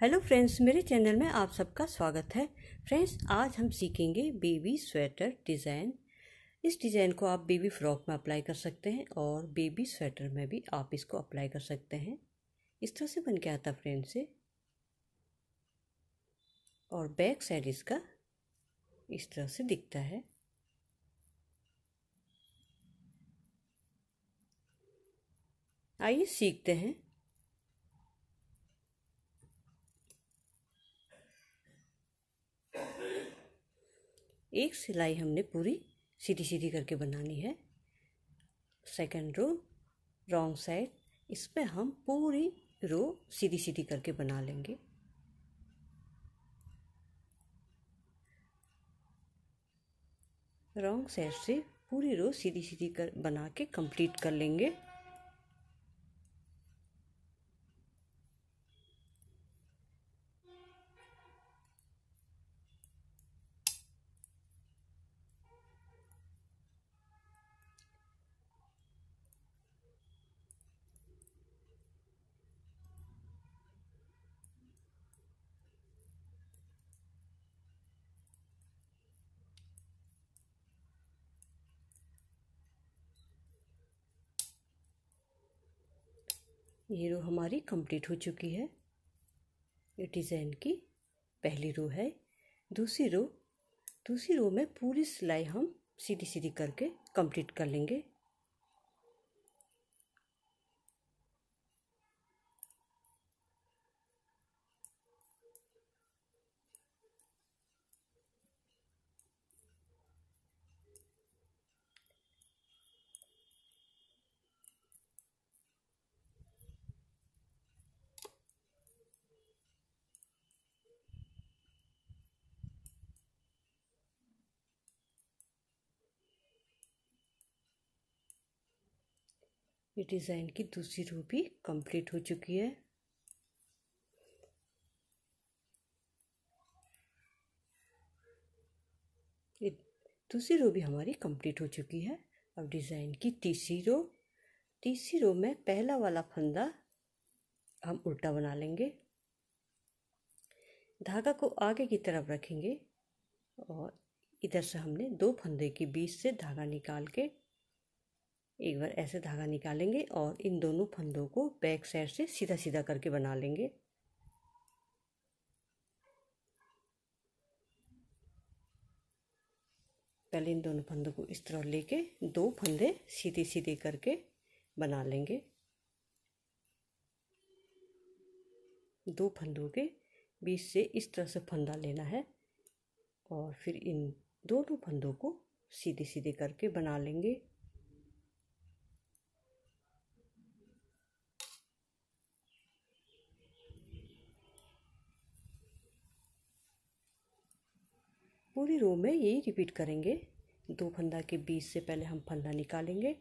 Hello friends, मेरे channel में आप सबका स्वागत है। फ्रेंड्स, आज हम सीखेंगे बेबी स्वेटर डिज़ाइन। इस डिज़ाइन को आप बेबी फ्रॉक में अप्लाई कर सकते हैं और बेबी स्वेटर में भी आप इसको अप्लाई कर सकते हैं। इस तरह से बन के आता फ्रेंड्स से। और बैक साइड इसका इस तरह से दिखता है। आइए सीखते हैं। एक सिलाई हमने पूरी सीधी सीधी करके बनानी है। सेकंड रो रॉन्ग साइड इस पर हम पूरी रो सीधी सीधी करके बना लेंगे। रॉन्ग साइड से पूरी रो सीधी सीधी कर, बना के कंप्लीट कर लेंगे। ये रो हमारी कंप्लीट हो चुकी है। ये डिज़ाइन की पहली रो है। दूसरी रो दूसरी रो में पूरी सिलाई हम सीधी सीधी करके कंप्लीट कर लेंगे। ये डिज़ाइन की दूसरी रो भी कंप्लीट हो चुकी है। ये दूसरी रो भी हमारी कंप्लीट हो चुकी है। अब डिज़ाइन की तीसरी रो। तीसरी रो में पहला वाला फंदा हम उल्टा बना लेंगे। धागा को आगे की तरफ़ रखेंगे और इधर से हमने दो फंदे के बीच से धागा निकाल के एक बार ऐसे धागा निकालेंगे और इन दोनों फंदों को बैक साइड से सीधा सीधा करके बना लेंगे। पहले इन दोनों फंदों को इस तरह लेके दो फंदे सीधे सीधे करके बना लेंगे। दो फंदों के बीच से इस तरह से फंदा लेना है और फिर इन दोनों फंदों को सीधे सीधे करके बना लेंगे। पूरी रो में यही रिपीट करेंगे। दो फंदा के बीच से पहले हम फंदा निकालेंगे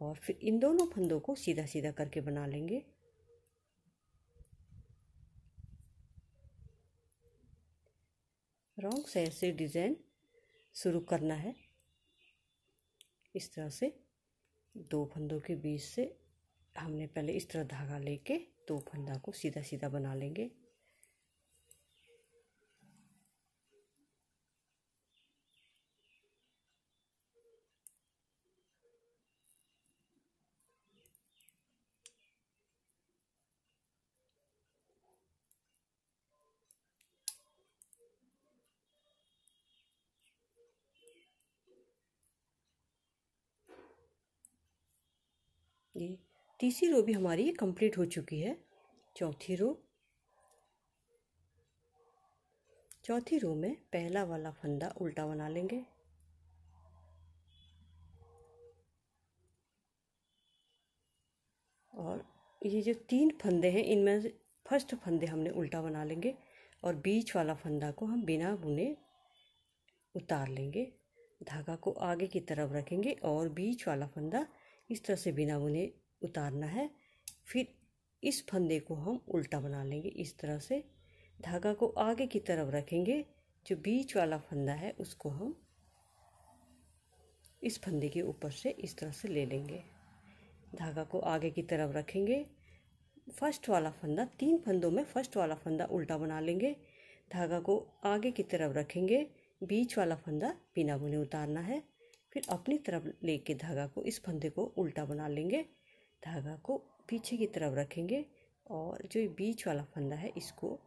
और फिर इन दोनों फंदों को सीधा सीधा करके बना लेंगे। रॉन्ग साइड से डिज़ाइन शुरू करना है। इस तरह से दो फंदों के बीच से हमने पहले इस तरह धागा लेके दो फंदा को सीधा सीधा बना लेंगे। ये तीसरी रो भी हमारी कंप्लीट हो चुकी है। चौथी रो चौथी रो में पहला वाला फंदा उल्टा बना लेंगे। और ये जो तीन फंदे हैं, इनमें से फ़र्स्ट फंदे हमने उल्टा बना लेंगे और बीच वाला फंदा को हम बिना बुने उतार लेंगे। धागा को आगे की तरफ़ रखेंगे और बीच वाला फंदा इस तरह से बिना बुने उतारना है। फिर इस फंदे को हम उल्टा बना लेंगे, इस तरह से। धागा को आगे की तरफ़ रखेंगे, जो बीच वाला फंदा है, उसको हम इस फंदे के ऊपर से इस तरह से ले लेंगे। धागा को आगे की तरफ़ रखेंगे। फ़र्स्ट वाला फंदा, तीन फंदों में फ़र्स्ट वाला फंदा उल्टा बना लेंगे। धागा को आगे की तरफ़ रखेंगे। बीच वाला फंदा बिना बुने उतारना है। फिर अपनी तरफ़ लेके धागा को इस फंदे को उल्टा बना लेंगे। धागा को पीछे की तरफ़ रखेंगे और जो बीच वाला फंदा है, इसको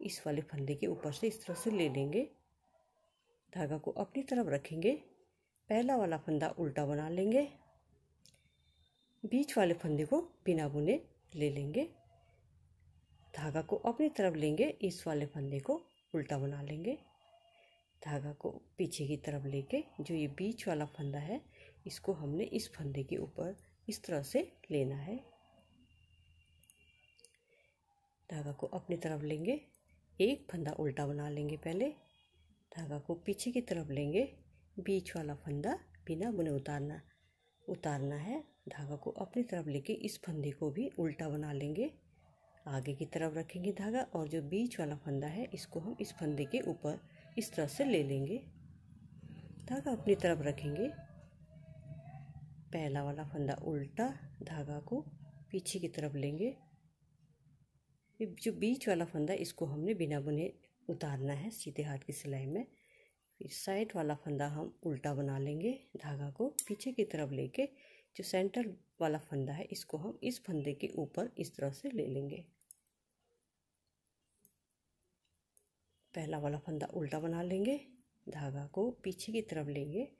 इस वाले फंदे के ऊपर से इस तरह से ले लेंगे। धागा को अपनी तरफ़ रखेंगे। पहला वाला फंदा उल्टा बना लेंगे। बीच वाले फंदे को बिना बुने ले लेंगे। धागा को अपनी तरफ़ लेंगे, इस वाले फंदे को उल्टा बना लेंगे। धागा को पीछे की तरफ़ लेके जो ये बीच वाला फंदा है, इसको हमने इस फंदे के ऊपर इस तरह से लेना है। धागा को अपनी तरफ़ लेंगे, एक फंदा उल्टा बना लेंगे पहले। धागा को पीछे की तरफ़ लेंगे, बीच वाला फंदा बिना बुने उतारना उतारना है। धागा को अपनी तरफ़ लेके इस फंदे को भी उल्टा बना लेंगे। आगे की तरफ़ रखेंगे धागा और जो बीच वाला फंदा है, इसको हम इस फंदे के ऊपर इस तरह से ले लेंगे। धागा अपनी तरफ़ रखेंगे। पहला वाला फंदा उल्टा धागा को पीछे की तरफ़ लेंगे। जो बीच वाला फंदा, इसको हमने बिना बुने उतारना है सीधे हाथ की सिलाई में। फिर साइड वाला फंदा हम उल्टा बना लेंगे धागा को पीछे की तरफ़ लेके। जो सेंटर वाला फंदा है, इसको हम इस फंदे के ऊपर इस तरह से ले लेंगे। पहला वाला फंदा उल्टा बना लेंगे, धागा को पीछे की तरफ़ लेंगे।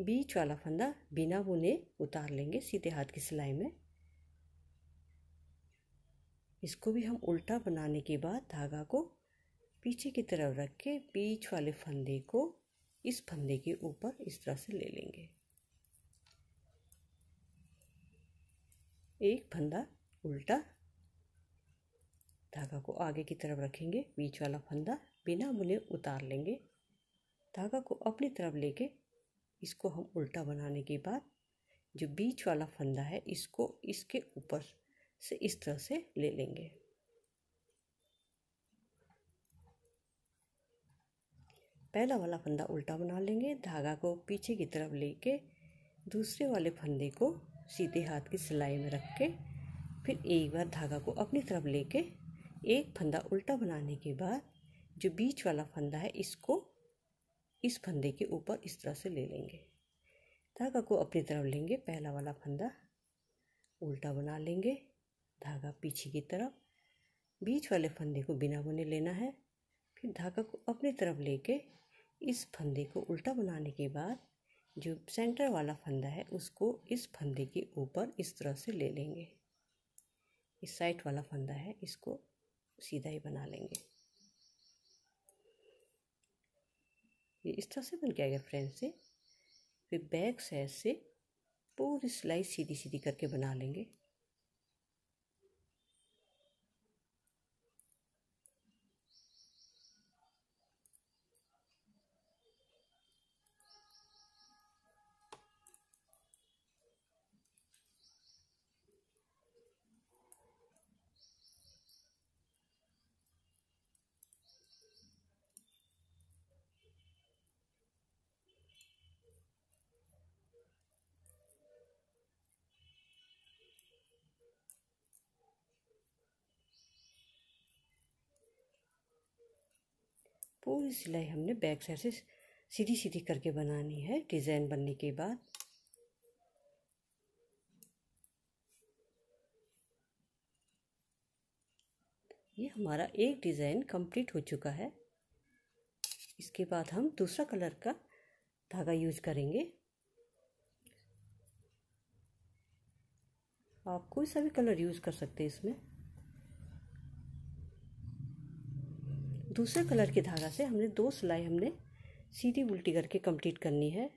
बीच वाला फंदा बिना बुने उतार लेंगे सीधे हाथ की सिलाई में। इसको भी हम उल्टा बनाने के बाद धागा को पीछे की तरफ़ रख के बीच वाले फंदे को इस फंदे के ऊपर इस तरह से ले लेंगे। एक फंदा उल्टा धागा को आगे की तरफ़ रखेंगे, बीच वाला फंदा बिना बुने उतार लेंगे। धागा को अपनी तरफ़ लेके इसको हम उल्टा बनाने के बाद जो बीच वाला फंदा है, इसको इसके ऊपर से इस तरह से ले लेंगे। पहला वाला फंदा उल्टा बना लेंगे, धागा को पीछे की तरफ़ लेके दूसरे वाले फंदे को सीधे हाथ की सिलाई में रख के फिर एक बार धागा को अपनी तरफ़ लेके एक फंदा उल्टा बनाने के बाद जो बीच वाला फंदा है, इसको इस फंदे के ऊपर इस तरह से ले लेंगे। धागा को अपनी तरफ़ लेंगे, पहला वाला फंदा उल्टा बना लेंगे, धागा पीछे की तरफ़। बीच वाले फंदे को बिना बुने लेना है, फिर धागा को अपनी तरफ़ लेके इस फंदे को उल्टा बनाने के बाद जो सेंटर वाला फंदा है, उसको इस फंदे के ऊपर इस तरह से ले लेंगे। इस साइड वाला फंदा है, इसको सीधा ही बना लेंगे। ये इस तरह से बन के आएगा फ्रेंड से। फिर बैक साइड से पूरी सिलाई सीधी सीधी करके बना लेंगे। पूरी सिलाई हमने बैक साइड से सीधी सीधी करके बनानी है, डिज़ाइन बनने के बाद। ये हमारा एक डिज़ाइन कंप्लीट हो चुका है। इसके बाद हम दूसरा कलर का धागा यूज़ करेंगे। आप कोई सा भी कलर यूज़ कर सकते हैं इसमें। दूसरे कलर के धागा से हमने दो सिलाई हमने सीधी उल्टी करके कंप्लीट करनी है।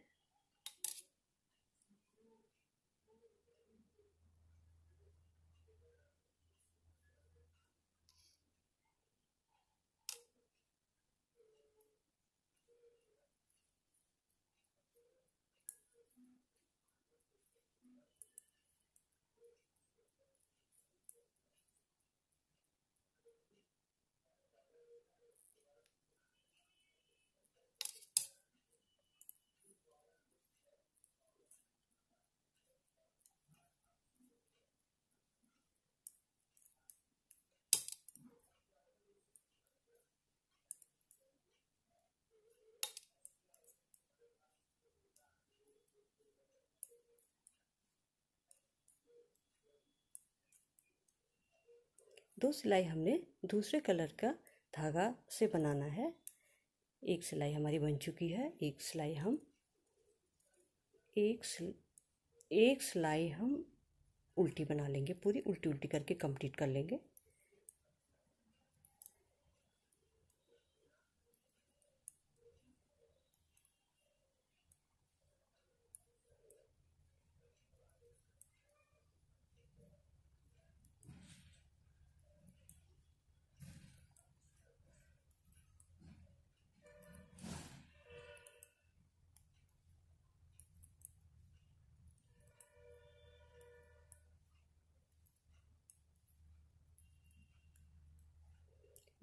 दो सिलाई हमने दूसरे कलर का धागा से बनाना है। एक सिलाई हमारी बन चुकी है एक सिलाई हम एक सिल, एक सिलाई हम उल्टी बना लेंगे पूरी उल्टी उल्टी करके कंप्लीट कर लेंगे।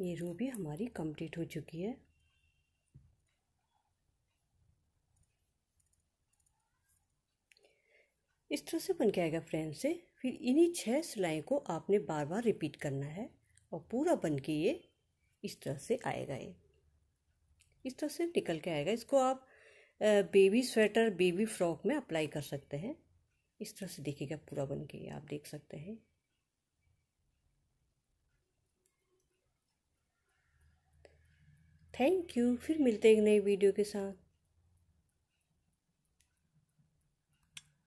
ये रो भी हमारी कंप्लीट हो चुकी है। इस तरह से बन के आएगा फ्रेंड से। फिर इन्हीं छह सिलाई को आपने बार बार रिपीट करना है और पूरा बन के ये इस तरह से आएगा ये। इस तरह से निकल के आएगा। इसको आप बेबी स्वेटर बेबी फ्रॉक में अप्लाई कर सकते हैं। इस तरह से देखिएगा पूरा बन के आप देख सकते हैं। थैंक यू फिर मिलते हैं एक नई वीडियो के साथ।